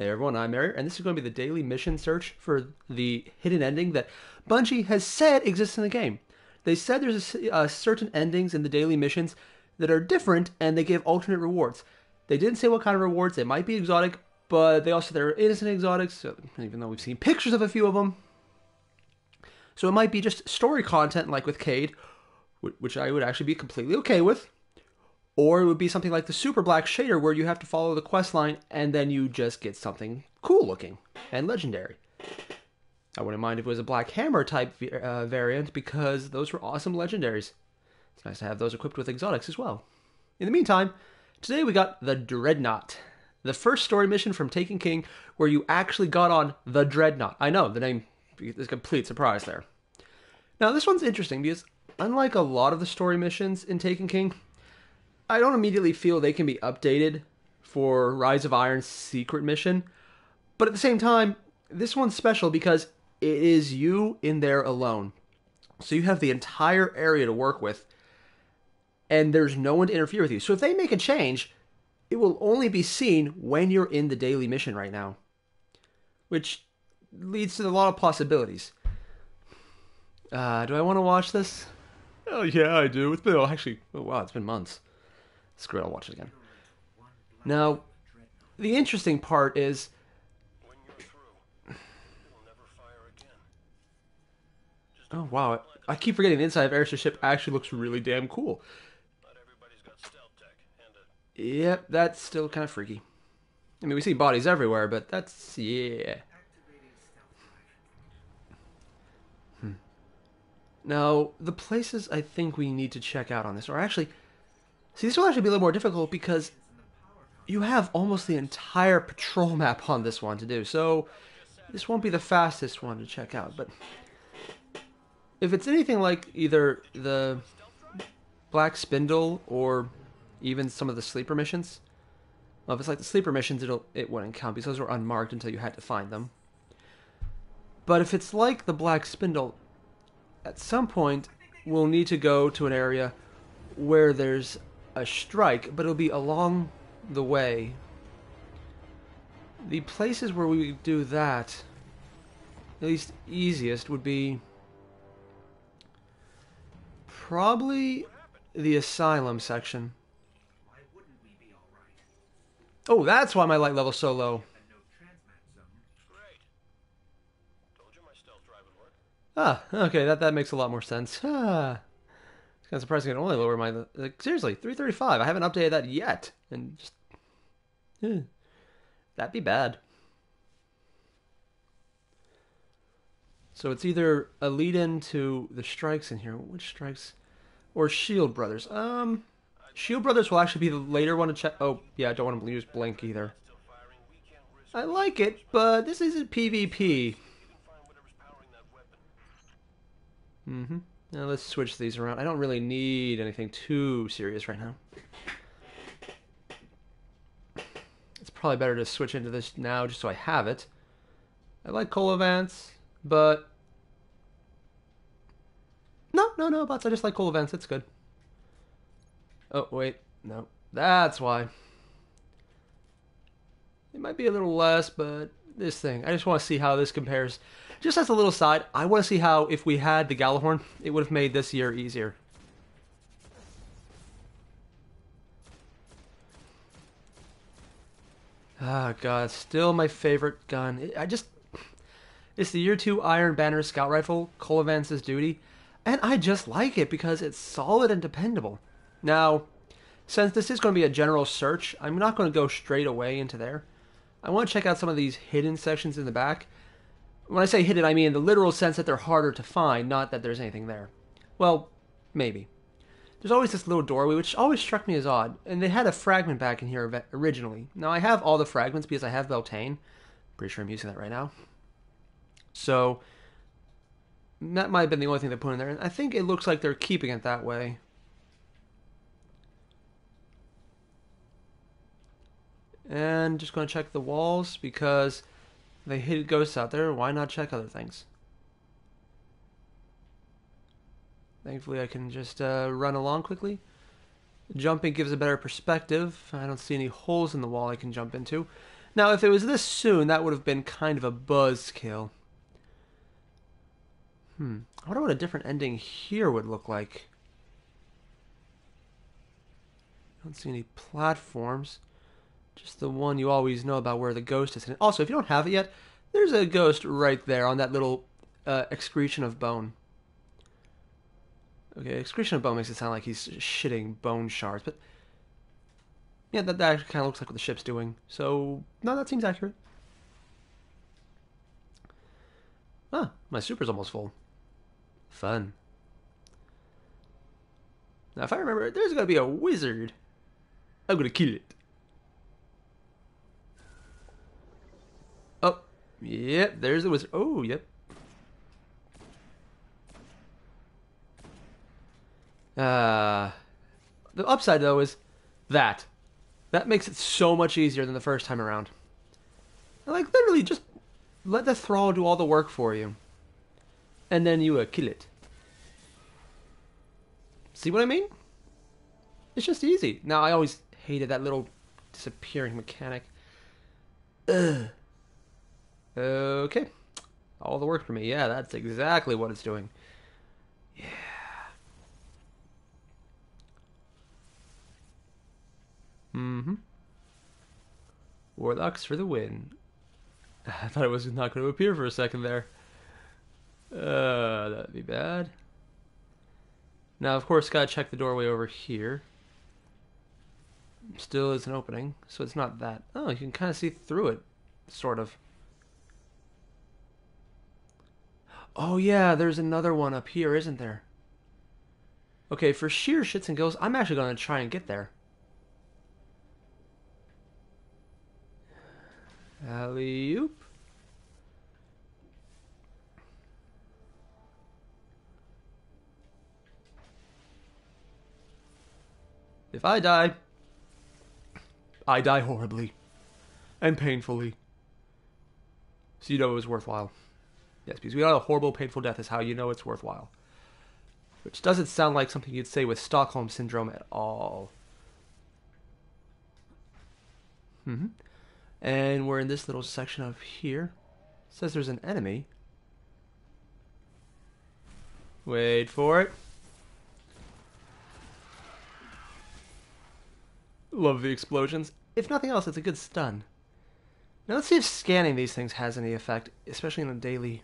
Hey everyone, I'm Mary, and this is going to be the daily mission search for the hidden ending that Bungie has said exists in the game. They said there's a, uh, certain endings in the daily missions that are different, and they give alternate rewards. They didn't say what kind of rewards. They might be exotic, but they also they're innocent exotics. So even though we've seen pictures of a few of them, so it might be just story content, like with Cayde, which I would actually be completely okay with. Or it would be something like the Super Black Shader, where you have to follow the quest line and then you just get something cool looking and legendary. I wouldn't mind if it was a Black Hammer type uh, variant because those were awesome legendaries. It's nice to have those equipped with exotics as well. In the meantime, today we got the Dreadnaught, the first story mission from Taken King where you actually got on the Dreadnaught. I know the name is a complete surprise there. Now this one's interesting because unlike a lot of the story missions in Taken King, I don't immediately feel they can be updated for Rise of Iron's secret mission. But at the same time, this one's special because it is you in there alone. So you have the entire area to work with, and there's no one to interfere with you. So if they make a change, it will only be seen when you're in the daily mission right now, which leads to a lot of possibilities. Uh, do I want to watch this? Oh yeah, I do. It's been oh, actually, oh wow, it's been months. Screw it, I'll watch it again. Now, the interesting part is. Oh wow! I keep forgetting the inside of Air's ship actually looks really damn cool. Yep, that's still kind of freaky. I mean, we see bodies everywhere, but that's yeah. Hmm. Now, the places I think we need to check out on this, are actually, See, this will actually be a little more difficult because you have almost the entire patrol map on this one to do. So this won't be the fastest one to check out, but if it's anything like either the Black Spindle or even some of the sleeper missions, well, if it's like the sleeper missions, it'll it wouldn't count because those were unmarked until you had to find them. But if it's like the Black Spindle, at some point we'll need to go to an area where there's a strike, but it'll be along the way. The places where we do that, at least easiest, would be probably the asylum section. Oh, that's why my light level's so low. Ah, okay, that, that makes a lot more sense. Ah kind of surprising. It only lower my like seriously 335. I haven't updated that yet, and just eh, that'd be bad. So it's either a lead in to the strikes in here. Which strikes? Or Shield Brothers. Um, Shield Brothers will actually be the later one to check. Oh, yeah, I don't want to use Blink either. I like it, but this isn't PvP. Mm-hmm. Now let's switch these around. I don't really need anything too serious right now. It's probably better to switch into this now just so I have it. I like Colovances, but... No, no, no, bots. I just like Colovances. It's good. Oh, wait. No. That's why. It might be a little less, but this thing. I just want to see how this compares. Just as a little side, I want to see how if we had the Gjallarhorn, it would have made this year easier. Ah, oh, God, still my favorite gun. I just... It's the Year 2 Iron Banner Scout Rifle, Colovances Duty, and I just like it because it's solid and dependable. Now, since this is going to be a general search, I'm not going to go straight away into there. I want to check out some of these hidden sections in the back. When I say hidden, I mean in the literal sense that they're harder to find, not that there's anything there. Well, maybe. There's always this little doorway, which always struck me as odd, and they had a fragment back in here originally. Now, I have all the fragments because I have Beltane. Pretty sure I'm using that right now. So, that might have been the only thing they put in there, and I think it looks like they're keeping it that way. And just going to check the walls because they hid ghosts out there. Why not check other things? Thankfully, I can just uh, run along quickly. Jumping gives a better perspective. I don't see any holes in the wall I can jump into. Now, if it was this soon, that would have been kind of a buzzkill. Hmm. I wonder what a different ending here would look like. I don't see any platforms. Just the one you always know about where the ghost is. And also, if you don't have it yet, there's a ghost right there on that little uh, excretion of bone. Okay, excretion of bone makes it sound like he's shitting bone shards, but yeah, that, that kind of looks like what the ship's doing. So, no, that seems accurate. Ah, my super's almost full. Fun. Now, if I remember, there's gonna be a wizard. I'm gonna kill it. Oh, yep, there's the wizard. Oh, yep. Uh, the upside, though, is that. That makes it so much easier than the first time around. Like, literally, just let the thrall do all the work for you. And then you uh, kill it. See what I mean? It's just easy. Now, I always hated that little disappearing mechanic. Ugh. Okay. All the work for me. Yeah, that's exactly what it's doing. Yeah. Mm-hmm. Warlocks for the win. I thought it was not going to appear for a second there. Uh, that'd be bad. Now, of course, gotta check the doorway over here. Still is an opening, so it's not that. Oh, you can kind of see through it, sort of. Oh yeah, there's another one up here, isn't there? Okay, for sheer shits and giggles, I'm actually gonna try and get there. Alley oop. If I die, I die horribly and painfully. So you know it was worthwhile. Yes, because we got a horrible, painful death is how you know it's worthwhile. Which doesn't sound like something you'd say with Stockholm Syndrome at all. Mm-hmm. And we're in this little section of here. It says there's an enemy. Wait for it. Love the explosions. If nothing else, it's a good stun. Now let's see if scanning these things has any effect, especially in a daily.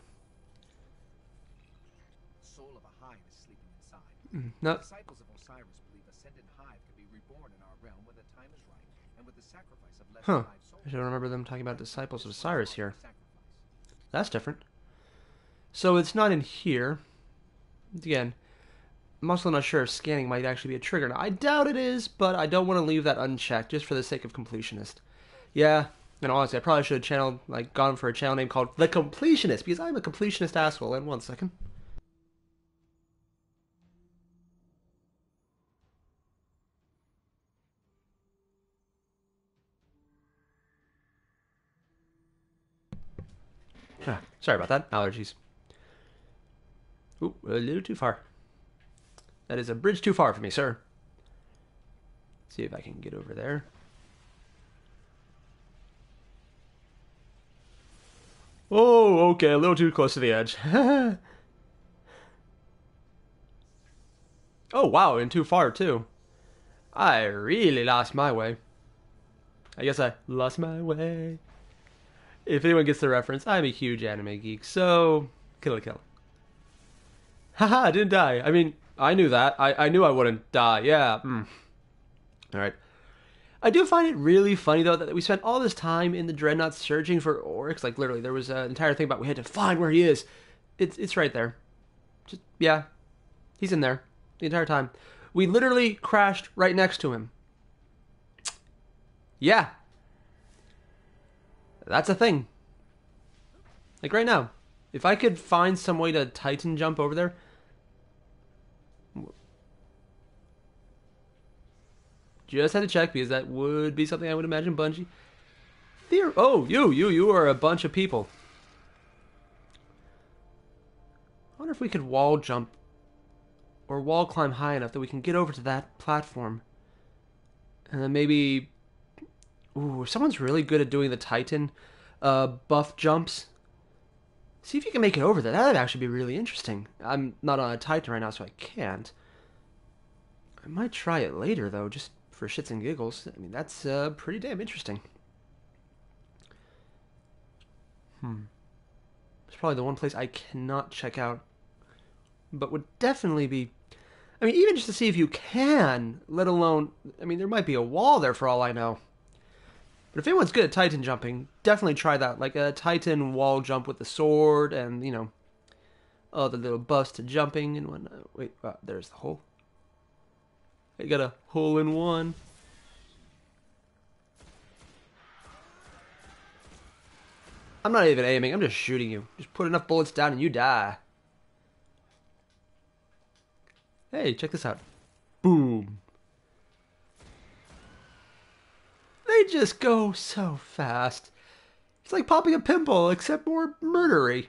Soul of a hive is sleeping inside. Mm, No, Disciples of Osiris believe Ascendant Hive can be reborn in our realm when the time is right, and with the sacrifice of less Huh. I should remember them talking about disciples of Osiris here. That's different. So it's not in here. Again, I'm also not sure if scanning might actually be a trigger. Now, I doubt it is, but I don't want to leave that unchecked just for the sake of completionist. Yeah, and honestly, I probably should have channeled like gone for a channel name called The Completionist because I'm a completionist asshole. In one second. Sorry about that. Allergies. Ooh, a little too far. That is a bridge too far for me, sir. see if I can get over there. Oh, okay, a little too close to the edge. oh, wow, and too far, too. I really lost my way. I guess I lost my way. If anyone gets the reference, I'm a huge anime geek, so Kill la Kill. Haha, I didn't die. I mean, I knew that. I, I knew I wouldn't die. Yeah. Mm. All right. I do find it really funny though that we spent all this time in the dreadnaught searching for Oryx. Like literally, there was an entire thing about we had to find where he is. It's it's right there. Just yeah, he's in there the entire time. We literally crashed right next to him. Yeah, that's a thing. Like right now, if I could find some way to Titan jump over there. Just had to check because that would be something I would imagine Bungie. Theor- oh, you, you, you are a bunch of people. I wonder if we could wall jump or wall climb high enough that we can get over to that platform. And then maybe Ooh, someone's really good at doing the Titan uh, buff jumps, see if you can make it over there. That'd actually be really interesting. I'm not on a Titan right now, so I can't. I might try it later, though, just for shits and giggles. I mean, that's uh, pretty damn interesting. Hmm. It's probably the one place I cannot check out, but would definitely be. I mean, even just to see if you can, let alone. I mean, there might be a wall there for all I know. But if anyone's good at Titan jumping, definitely try that. Like a Titan wall jump with the sword and, you know, the little buffs to jumping and whatnot. Wait, wow, there's the hole. I got a hole in one. I'm not even aiming, I'm just shooting you. Just put enough bullets down and you die. Hey, check this out. Boom. They just go so fast. It's like popping a pimple, except more murdery.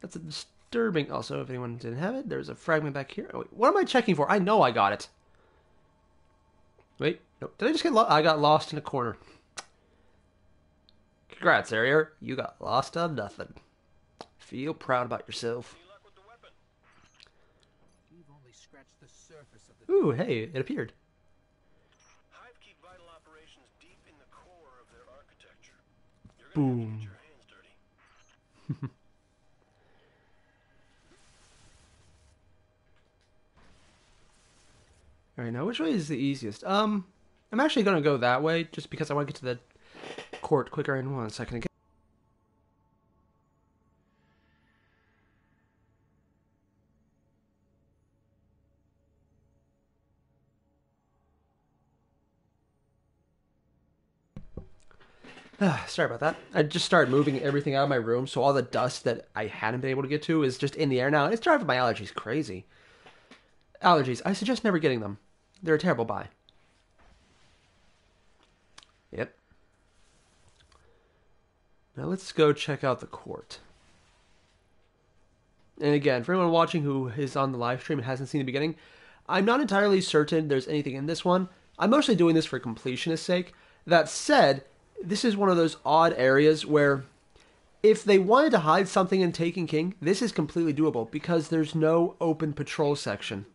That's a disturbing. Also, if anyone didn't have it, there's a fragment back here. Oh, wait, what am I checking for? I know I got it. Wait, no, did I just get lost? I got lost in a corner. Congrats, Airier. You got lost on nothing. Feel proud about yourself. We've only scratched the surface of the Ooh, hey, it appeared. Hive keep vital operations deep in the core of their architecture. You're gonna have to Boom. get your hands dirty. All right, now which way is the easiest? Um, I'm actually gonna go that way just because I want to get to the court quicker. In one second. Sorry about that. I just started moving everything out of my room, so all the dust that I hadn't been able to get to is just in the air now, and it's driving my allergies crazy. Allergies. I suggest never getting them. They're a terrible buy. Yep. Now let's go check out the court. And again, for anyone watching who is on the live stream and hasn't seen the beginning, I'm not entirely certain there's anything in this one. I'm mostly doing this for completionist sake. That said, this is one of those odd areas where if they wanted to hide something in Taken King, this is completely doable because there's no open patrol section.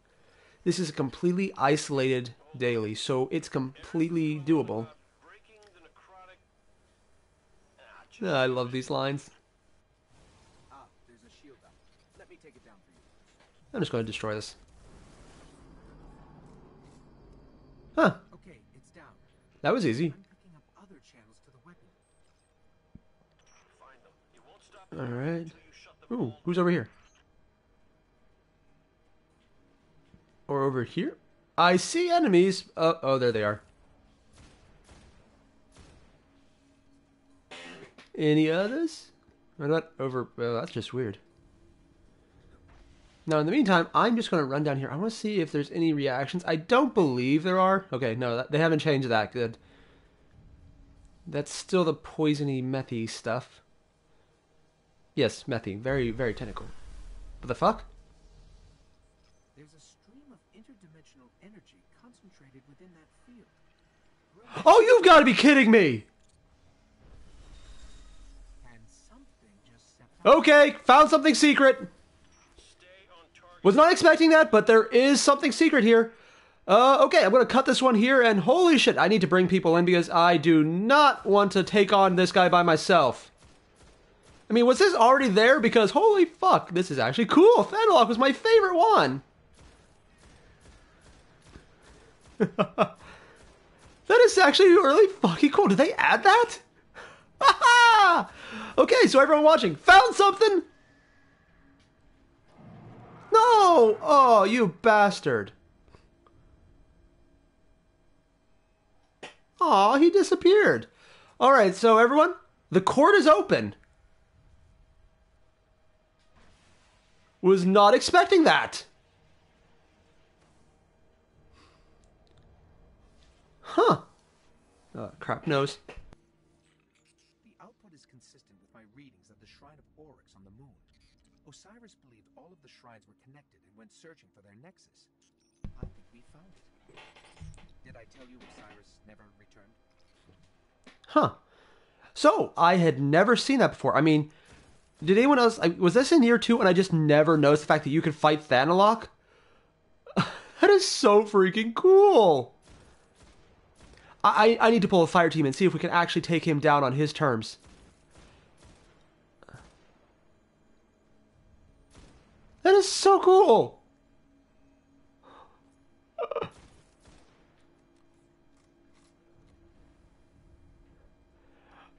This is a completely isolated daily, so it's completely doable. Breaking the necrotic. Ah, I love these lines. Ah, there's a shield up. Let me take it down for you. I'm just going to destroy this. Huh, Okay, it's down. that was easy. I'm picking up other channels to the weapon. find them. You won't stop All right. until you shut them Ooh, who's over here? Or over here? I see enemies. Oh, oh, there they are. Any others? Or not over. Well, that's just weird. Now, in the meantime, I'm just going to run down here. I want to see if there's any reactions. I don't believe there are. Okay, no, that, they haven't changed that. Good. That's still the poisony, methy stuff. Yes, methy. Very, very technical. What the fuck? There's a stream of interdimensional energy concentrated within that field. Oh, you've got to be kidding me! And something just. Okay, found something secret. Stay on target. Was not expecting that, but there is something secret here. Uh, okay, I'm gonna cut this one here, and holy shit, I need to bring people in because I do not want to take on this guy by myself. I mean, was this already there? Because holy fuck, this is actually cool. Thalnok was my favorite one. that is actually really fucking cool. Did they add that? okay, so everyone watching, found something? No! Oh, you bastard. Aw, he disappeared. Alright, so everyone, the court is open. Was not expecting that. Huh. Uh, crap nose. The output is consistent with my readings of the Shrine of Oryx on the moon. Osiris believed all of the shrines were connected and went searching for their nexus. I think we found it. Did I tell you Osiris never returned? Huh. So I had never seen that before. I mean, did anyone else? Was this in year two, and I just never noticed the fact that you could fight Thalnok? that is so freaking cool. I, I need to pull a fire team and see if we can actually take him down on his terms. That is so cool.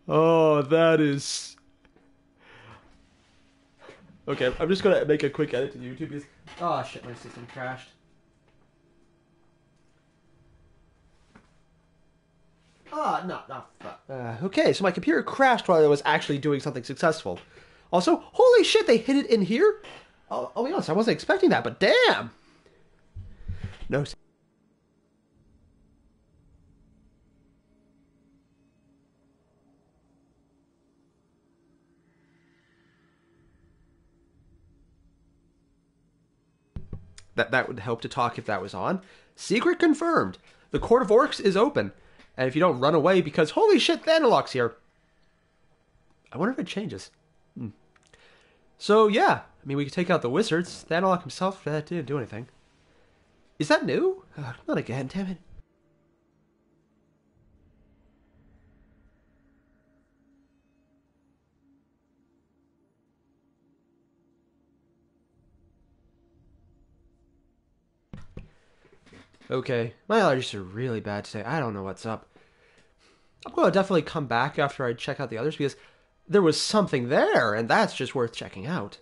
Oh, that is. Okay, I'm just gonna make a quick edit to the YouTube because. Oh shit, my system crashed. Ah, no, no. fuck. Uh, okay, so my computer crashed while I was actually doing something successful. Also, holy shit, they hid it in here? Oh, I'll be honest, I wasn't expecting that, but damn! That, that would help to talk if that was on. Secret confirmed. The Court of Oryx is open. And if you don't run away because, holy shit, Thalnok's here. I wonder if it changes. Hmm. So, yeah. I mean, we could take out the wizards. Thalnok himself, that didn't do anything. Is that new? Uh, not again, damn it. Okay, my allergies are really bad today. I don't know what's up. I'm going to definitely come back after I check out the others because there was something there, and that's just worth checking out.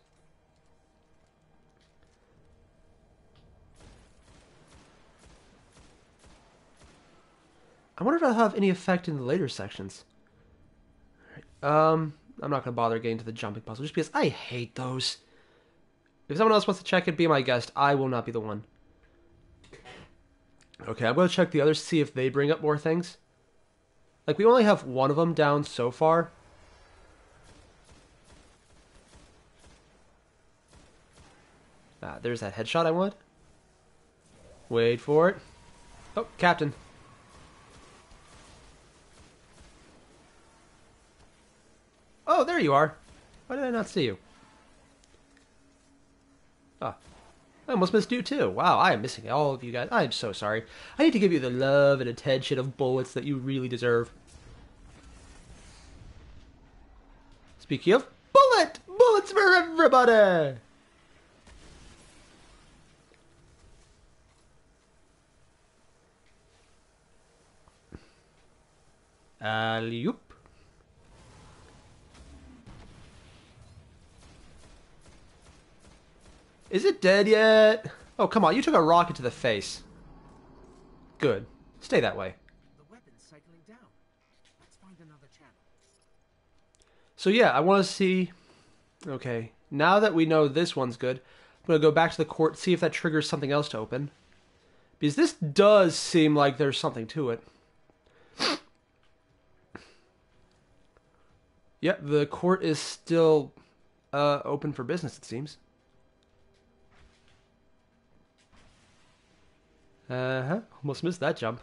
I wonder if it'll have any effect in the later sections. Um, I'm not going to bother getting to the jumping puzzle just because I hate those. If someone else wants to check it, be my guest. I will not be the one. Okay, I'm going to check the others, see if they bring up more things. Like, we only have one of them down so far. Ah, there's that headshot I want. Wait for it. Oh, Captain. Oh, there you are. Why did I not see you? Ah, I almost missed you too. Wow, I am missing all of you guys. I am so sorry. I need to give you the love and attention of bullets that you really deserve. Speaking of bullet, bullets for everybody. Alley-oop. Is it dead yet? Oh, come on. You took a rocket to the face. Good. Stay that way. The weapon's cycling down. Let's find another channel. So, yeah, I want to see. Okay. Now that we know this one's good, I'm going to go back to the court, see if that triggers something else to open. Because this does seem like there's something to it. Yep, the court is still uh, open for business, it seems. Uh huh. Almost missed that jump.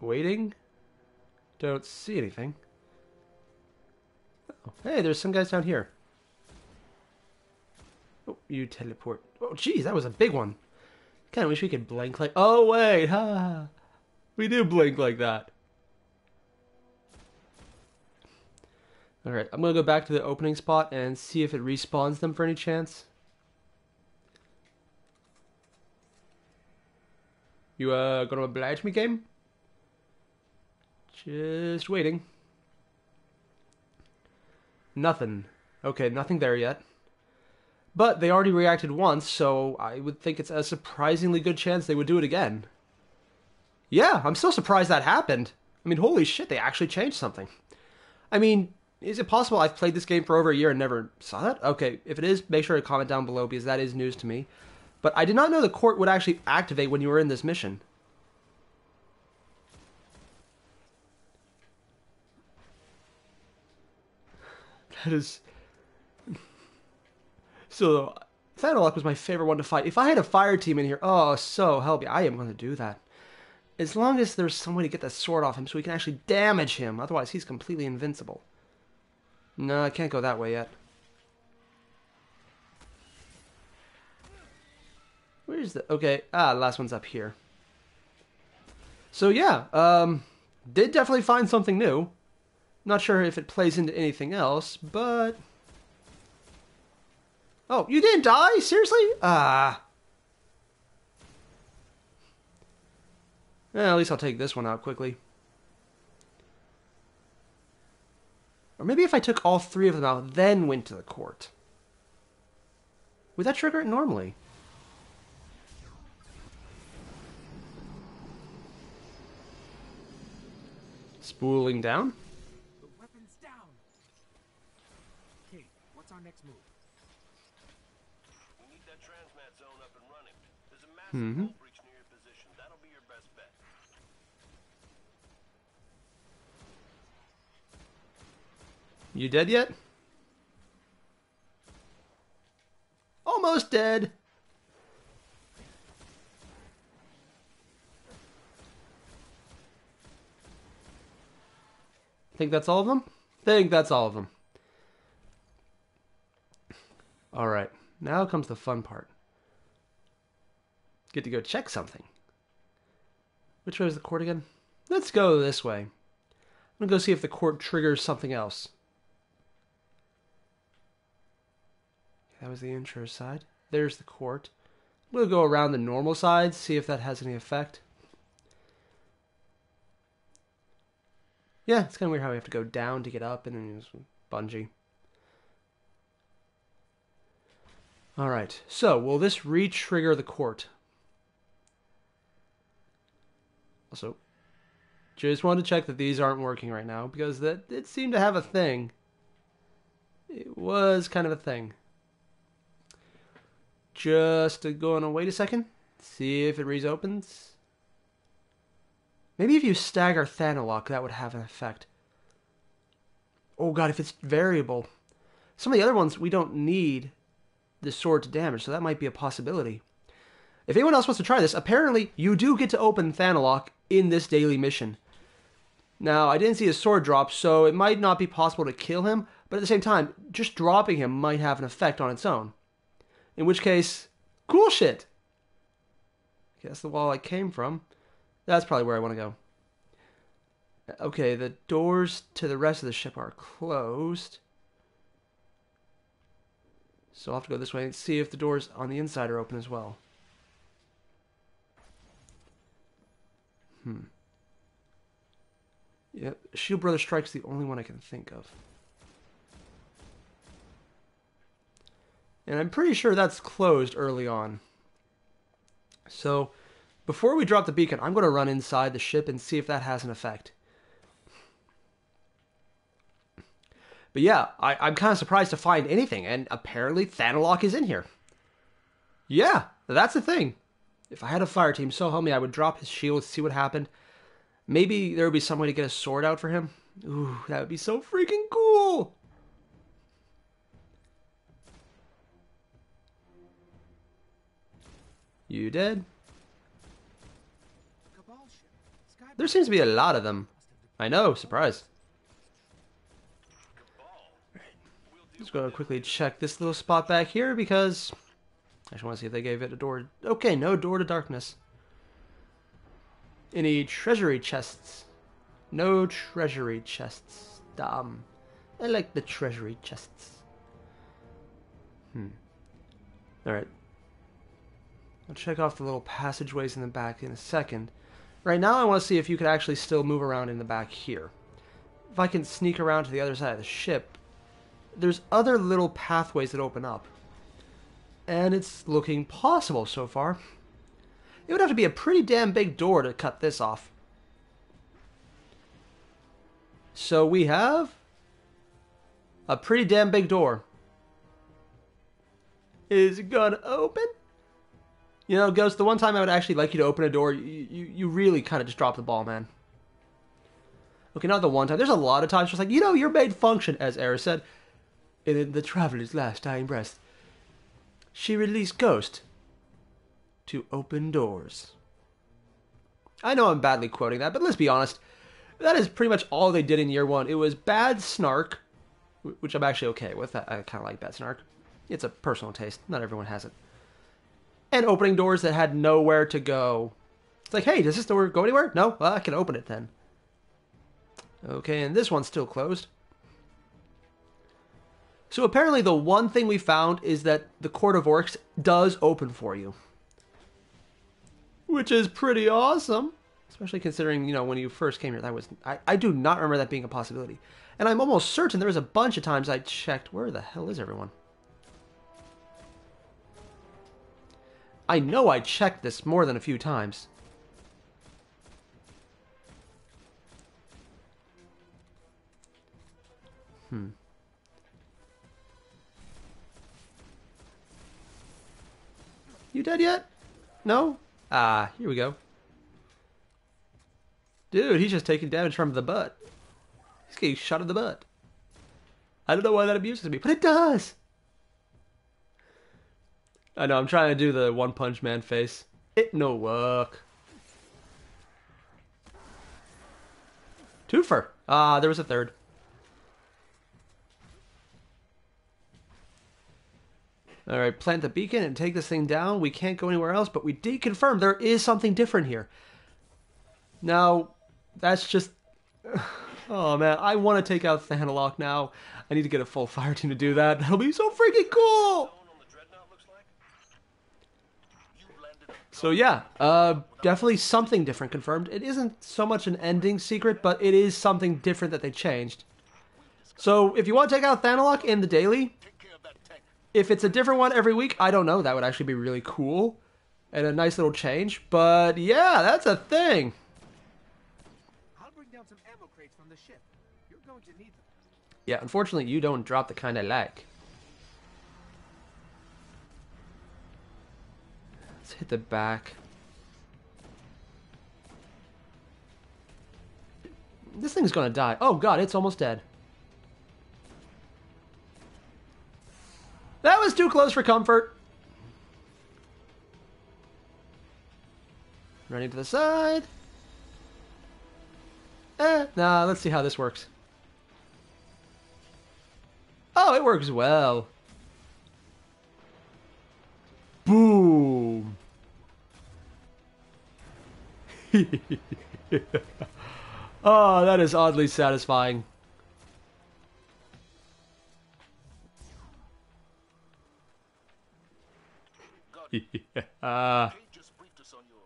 Waiting? Don't see anything. Oh, hey, there's some guys down here. Oh, you teleport. Oh, geez, that was a big one. Kind of wish we could blink like. Oh wait, ha! We do blink like that. All right, I'm gonna go back to the opening spot and see if it respawns them for any chance. You uh gonna oblige me, game? Just waiting. Nothing. Okay, nothing there yet. But they already reacted once, so I would think it's a surprisingly good chance they would do it again. Yeah, I'm still surprised that happened. I mean, holy shit, they actually changed something. I mean, is it possible I've played this game for over a year and never saw that? Okay, if it is, make sure to comment down below because that is news to me. But I did not know the court would actually activate when you were in this mission. That is. So Thalnok was my favorite one to fight. If I had a fire team in here, oh, so help me, I am going to do that. As long as there's some way to get that sword off him so we can actually damage him. Otherwise, he's completely invincible. No, I can't go that way yet. Where's the... Okay, ah, last one's up here. So yeah, um, did definitely find something new. Not sure if it plays into anything else, but... Oh, you didn't die? Seriously? Ah. Well, at least I'll take this one out quickly. Or maybe if I took all three of them out, then went to the court. Would that trigger it normally? Spooling down? The weapon's down. Okay, what's our next move? We need that transmat zone up and running. There's a massive Mhm. breach near your position. That'll be your best bet. You dead yet? Almost dead. Think that's all of them? Think that's all of them. All right, now comes the fun part. Get to go check something. Which way is the court again? Let's go this way. I'm gonna go see if the court triggers something else. That was the intro side. There's the court. Gonna go around the normal side, see if that has any effect. Yeah, it's kind of weird how we have to go down to get up and then use bungee. All right. So, will this re-trigger the court? Also, just wanted to check that these aren't working right now because that it seemed to have a thing. It was kind of a thing. Just going to wait a second, see if it reopens. Maybe if you stagger Thalnok, that would have an effect. Oh god, if it's variable. Some of the other ones we don't need the sword to damage, so that might be a possibility. If anyone else wants to try this, apparently you do get to open Thalnok in this daily mission. Now, I didn't see a sword drop, so it might not be possible to kill him, but at the same time, just dropping him might have an effect on its own. In which case, cool shit. Guess the wall I came from. That's probably where I want to go. Okay, the doors to the rest of the ship are closed. So I'll have to go this way and see if the doors on the inside are open as well. Hmm. Yep, Shield Brother Strike's the only one I can think of. And I'm pretty sure that's closed early on. So, before we drop the beacon, I'm going to run inside the ship and see if that has an effect. But yeah, I, I'm kind of surprised to find anything, and apparently Thalnok is in here. Yeah, that's the thing. If I had a fire team, so help me, I would drop his shield, see what happened. Maybe there would be some way to get a sword out for him. Ooh, that would be so freaking cool! You dead? There seems to be a lot of them. I know, surprise. Just gonna quickly check this little spot back here because I just want to see if they gave it a door. Okay, no door to darkness. Any treasury chests? No treasury chests. Dumb. I like the treasury chests. Hmm. Alright. I'll check off the little passageways in the back in a second. Right now, I want to see if you could actually still move around in the back here. If I can sneak around to the other side of the ship, there's other little pathways that open up. And it's looking possible so far. It would have to be a pretty damn big door to cut this off. So we have a pretty damn big door. Is it gonna open? You know, Ghost, the one time I would actually like you to open a door, you, you, you really kind of just dropped the ball, man. Okay, not the one time. There's a lot of times just like, you know, your main function, as Eris said, in the traveler's last dying breath, she released Ghost to open doors. I know I'm badly quoting that, but let's be honest. That is pretty much all they did in year one. It was bad snark, which I'm actually okay with. I, I kind of like bad snark. It's a personal taste. Not everyone has it. And opening doors that had nowhere to go. It's like, hey, does this door go anywhere? No? Well, I can open it then. Okay, and this one's still closed. So apparently, the one thing we found is that the Court of Oryx does open for you, which is pretty awesome. Especially considering, you know, when you first came here, that was I, I do not remember that being a possibility, and I'm almost certain there was a bunch of times I checked where the hell is everyone. I know I checked this more than a few times. Hmm. You dead yet? No? Ah, here we go. Dude, he's just taking damage from the butt. He's getting shot in the butt. I don't know why that amuses me, but it does. I know, I'm trying to do the One Punch Man face. It no work. Twofer. Ah, there was a third. All right, plant the beacon and take this thing down. We can't go anywhere else, but we did confirm there is something different here. Now, that's just. Oh man, I want to take out Thalnok now. I need to get a full fire team to do that. That'll be so freaking cool! Zone on the dreadnaught looks like. You landed So yeah, uh, definitely something different confirmed. It isn't so much an ending secret, but it is something different that they changed. So if you want to take out Thalnok in the daily, take care of that tank. if it's a different one every week, I don't know. That would actually be really cool and a nice little change. But yeah, that's a thing. I'll bring down some ammo crates from the ship. You're going to need them. Yeah, unfortunately, you don't drop the kind I like. Let's hit the back. This thing's gonna die. Oh god, it's almost dead. That was too close for comfort. Running to the side. Eh, nah, let's see how this works. Oh, it works well. oh, that is oddly satisfying. God, Ah, just briefed us on your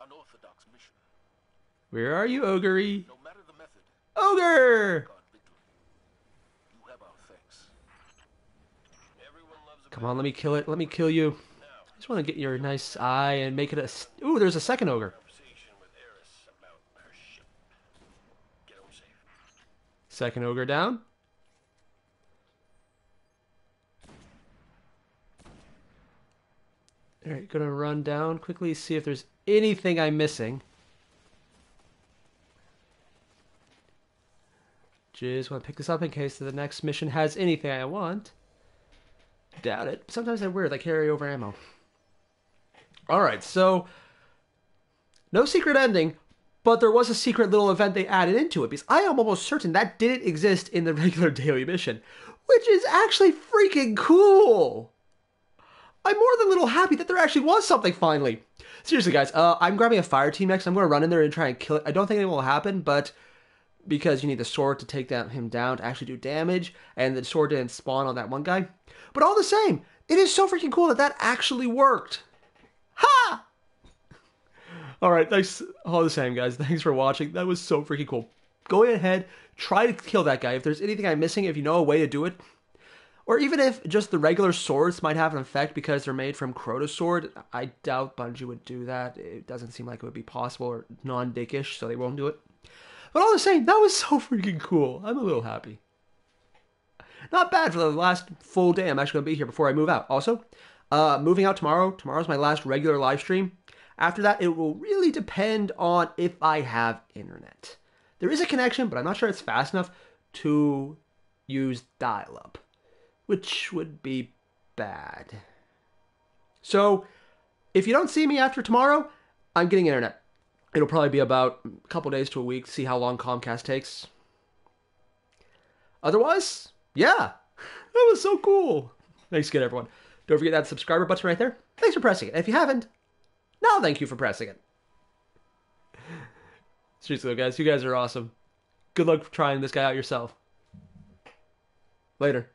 unorthodox mission. where are you, Ogre? No matter the method, Ogre! God victory. You have our thanks. Everyone loves a Come on, let me kill it. Let me kill you. Just want to get your nice eye and make it a. Ooh, there's a second ogre. Second ogre down. Alright, gonna run down quickly, see if there's anything I'm missing. Just want to pick this up in case the next mission has anything I want. Doubt it. Sometimes they're weird, like carry over ammo. Alright, so no secret ending, but there was a secret little event they added into it because I am almost certain that didn't exist in the regular daily mission, which is actually freaking cool. I'm more than a little happy that there actually was something finally. Seriously, guys, uh, I'm grabbing a fire team next. I'm going to run in there and try and kill it. I don't think anything will happen, but because you need the sword to take that, him down to actually do damage, and the sword didn't spawn on that one guy. But all the same, it is so freaking cool that that actually worked. Ha! All right, thanks all the same, guys. Thanks for watching. That was so freaking cool. Go ahead, try to kill that guy. If there's anything I'm missing, if you know a way to do it, or even if just the regular swords might have an effect because they're made from Crota sword, I doubt Bungie would do that. It doesn't seem like it would be possible or non-dickish, so they won't do it. But all the same, that was so freaking cool. I'm a little happy. Not bad for the last full day I'm actually going to be here before I move out. Also, uh, moving out tomorrow. Tomorrow's my last regular live stream. After that, it will really depend on if I have internet. There is a connection, but I'm not sure it's fast enough to use dial up, which would be bad. So, if you don't see me after tomorrow, I'm getting internet. It'll probably be about a couple days to a week see how long Comcast takes. Otherwise, yeah, that was so cool. Thanks again, everyone. Don't forget that subscriber button right there. Thanks for pressing it. If you haven't, now thank you for pressing it. Seriously, guys, you guys are awesome. Good luck trying this guy out yourself. Later.